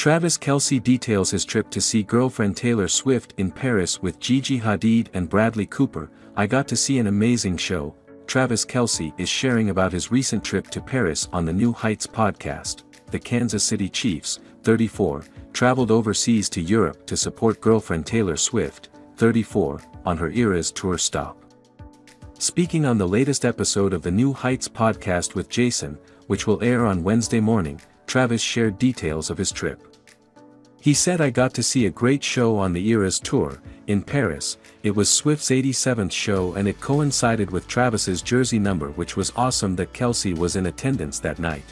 Travis Kelce details his trip to see girlfriend Taylor Swift in Paris with Gigi Hadid and Bradley Cooper. I got to see an amazing show. Travis Kelce is sharing about his recent trip to Paris on the New Heights podcast. The Kansas City Chiefs, 34, traveled overseas to Europe to support girlfriend Taylor Swift, 34, on her Eras tour stop. Speaking on the latest episode of the New Heights podcast with Jason, which will air on Wednesday morning, Travis shared details of his trip. He said I got to see a great show on the Eras tour, in Paris, it was Swift's 87th show and it coincided with Travis's jersey number which was awesome that Kelce was in attendance that night.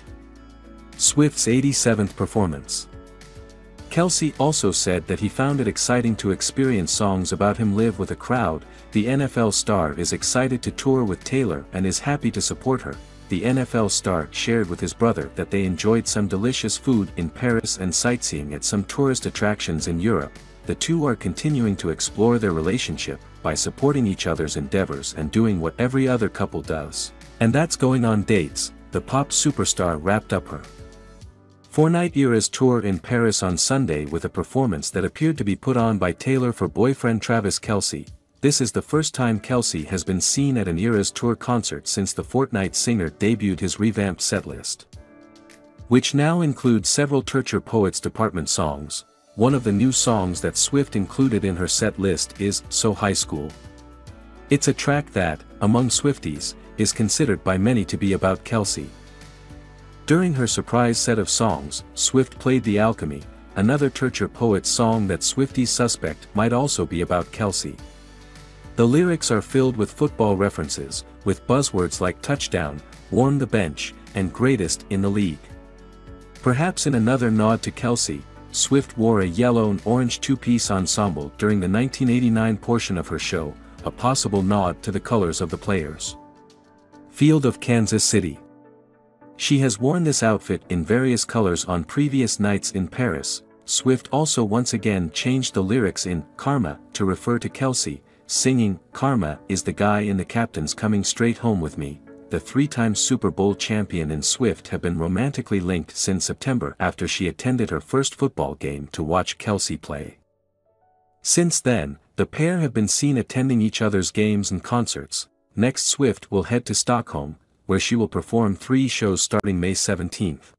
Swift's 87th performance. Kelce also said that he found it exciting to experience songs about him live with a crowd, the NFL star is excited to tour with Taylor and is happy to support her. The NFL star shared with his brother that they enjoyed some delicious food in Paris and sightseeing at some tourist attractions in Europe. The two are continuing to explore their relationship by supporting each other's endeavors and doing what every other couple does. And that's going on dates, the pop superstar wrapped up her Four-night Eras tour in Paris on Sunday with a performance that appeared to be put on by Taylor for boyfriend Travis Kelce. This is the first time Kelce has been seen at an Eras tour concert since the Fortnight singer debuted his revamped setlist. Which now includes several Tortured Poets Department songs. One of the new songs that Swift included in her set list is So High School. It's a track that, among Swifties, is considered by many to be about Kelce. During her surprise set of songs, Swift played The Alchemy, another Torture Poets song that Swifties suspect might also be about Kelce. The lyrics are filled with football references, with buzzwords like touchdown, warm the bench, and greatest in the league. Perhaps in another nod to Kelce, Swift wore a yellow and orange two-piece ensemble during the 1989 portion of her show, a possible nod to the colors of the players. Field of Kansas City she has worn this outfit in various colors on previous nights in Paris. Swift also once again changed the lyrics in Karma to refer to Kelce, singing Karma is the guy in the captain's coming straight home with me. The three-time Super Bowl champion and Swift have been romantically linked since September after she attended her first football game to watch Kelce play. Since then, the pair have been seen attending each other's games and concerts. Next Swift will head to Stockholm, where she will perform three shows starting May 17th.